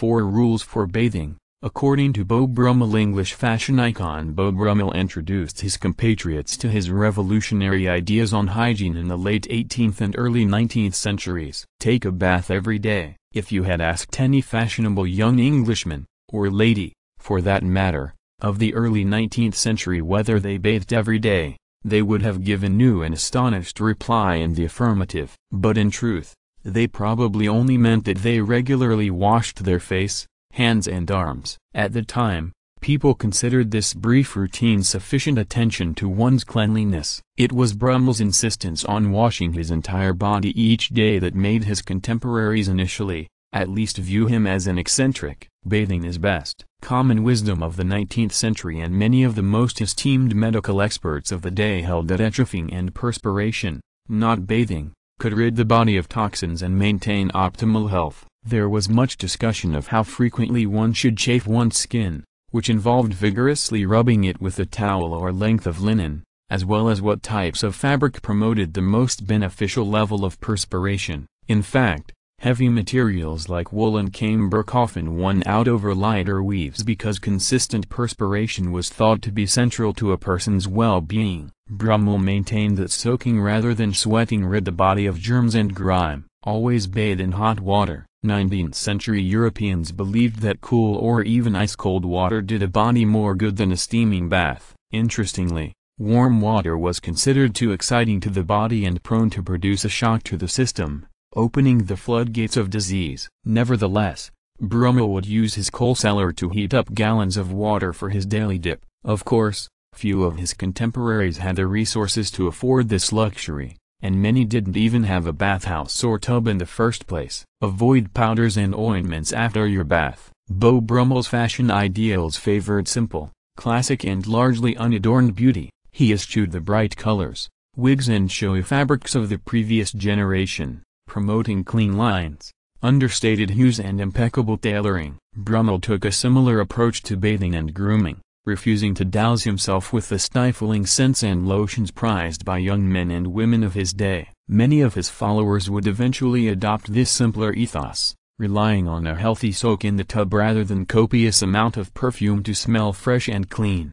four rules for bathing. According to Beau Brummell English fashion icon Beau Brummell introduced his compatriots to his revolutionary ideas on hygiene in the late 18th and early 19th centuries. Take a bath every day. If you had asked any fashionable young Englishman, or lady, for that matter, of the early 19th century whether they bathed every day, they would have given new and astonished reply in the affirmative. But in truth, they probably only meant that they regularly washed their face, hands and arms. At the time, people considered this brief routine sufficient attention to one's cleanliness. It was Brummell's insistence on washing his entire body each day that made his contemporaries initially, at least view him as an eccentric. Bathing is best. Common wisdom of the 19th century and many of the most esteemed medical experts of the day held that atrophying and perspiration, not bathing, could rid the body of toxins and maintain optimal health. There was much discussion of how frequently one should chafe one's skin, which involved vigorously rubbing it with a towel or length of linen, as well as what types of fabric promoted the most beneficial level of perspiration. In fact, heavy materials like wool and cambric often won out over lighter weaves because consistent perspiration was thought to be central to a person's well-being. Brummell maintained that soaking rather than sweating rid the body of germs and grime. Always bathe in hot water. 19th century Europeans believed that cool or even ice-cold water did a body more good than a steaming bath. Interestingly, warm water was considered too exciting to the body and prone to produce a shock to the system, opening the floodgates of disease. Nevertheless, Brummell would use his coal cellar to heat up gallons of water for his daily dip. Of course, few of his contemporaries had the resources to afford this luxury and many didn't even have a bathhouse or tub in the first place. Avoid powders and ointments after your bath. Beau Brummell's fashion ideals favored simple, classic and largely unadorned beauty. He eschewed the bright colors, wigs and showy fabrics of the previous generation, promoting clean lines, understated hues and impeccable tailoring. Brummell took a similar approach to bathing and grooming refusing to douse himself with the stifling scents and lotions prized by young men and women of his day. Many of his followers would eventually adopt this simpler ethos, relying on a healthy soak in the tub rather than copious amount of perfume to smell fresh and clean.